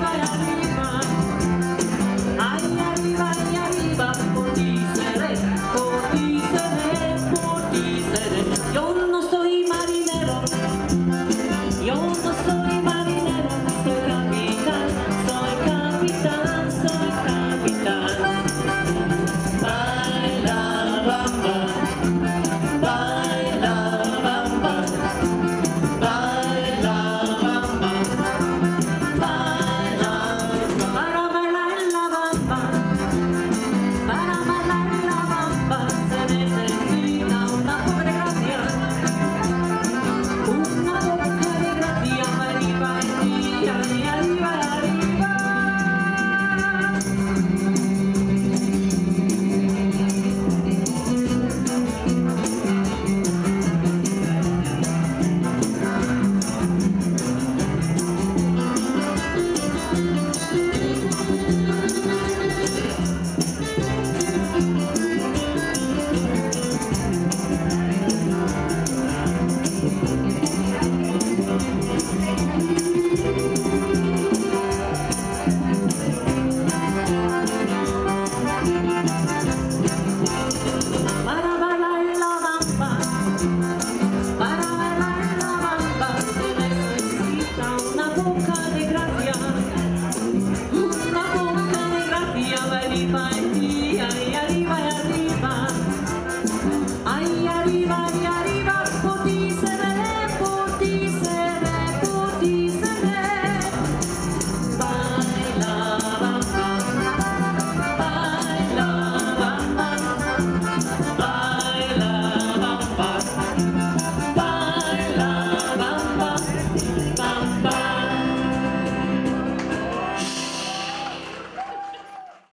Shivarami.